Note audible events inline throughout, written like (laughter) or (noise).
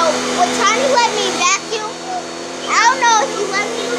So, we're trying to let me vacuum. I don't know if he let me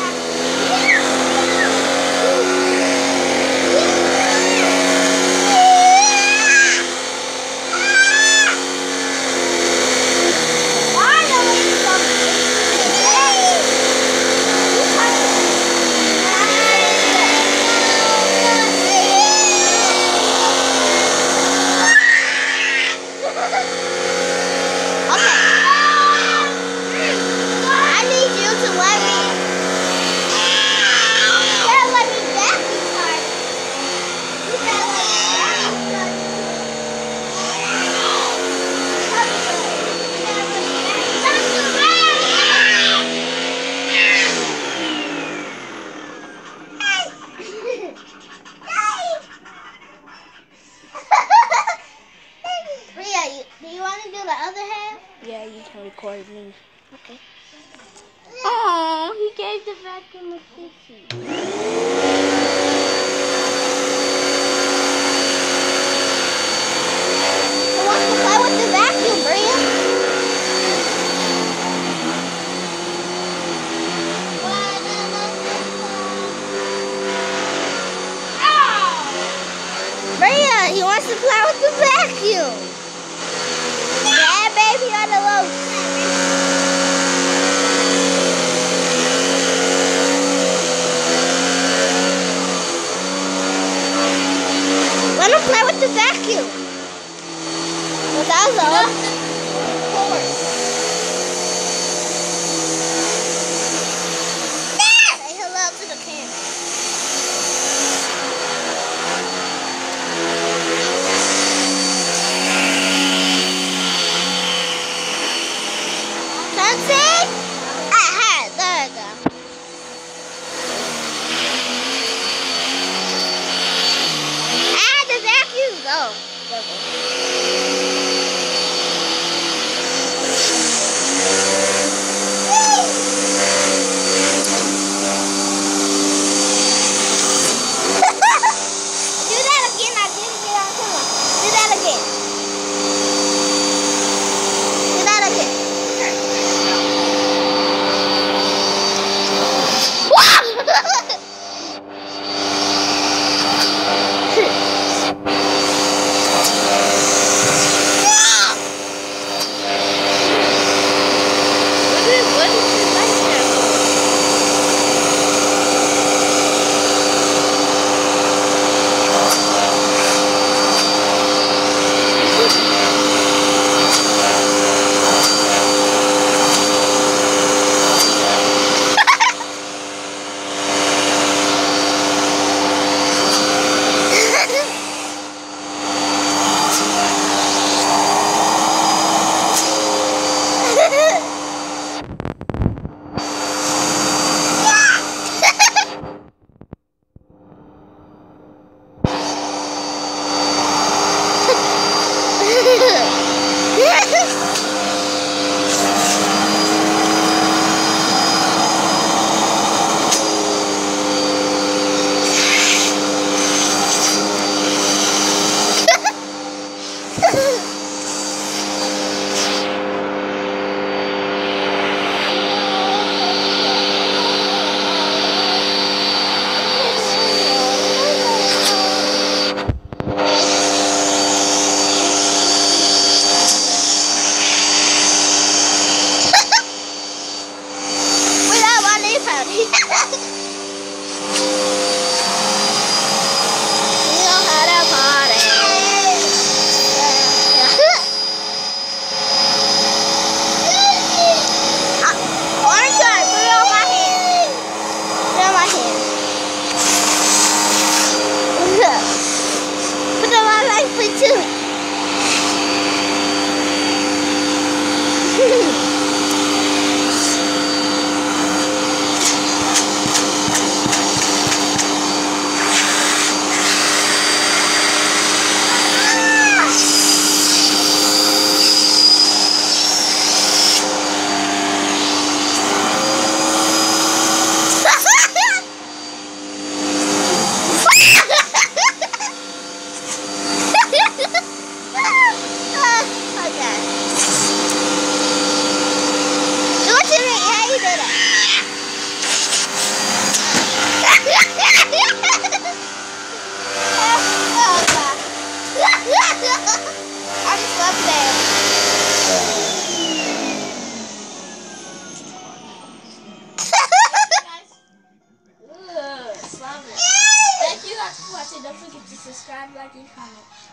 his name. Okay. Oh, he gave the vacuum a kissy. he wants to play with the vacuum. On. Let him play with the vacuum. Well, that was. Say hello to the camera. Sunset? Aha, there. Ah, the vacuum. Go. Woo! (laughs)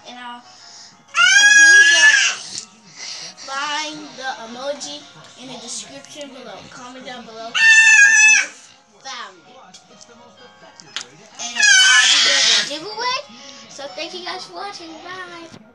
And I'll do the find the emoji in the description below. Comment down below if you found it. And I'll be doing a giveaway. So thank you guys for watching. Bye.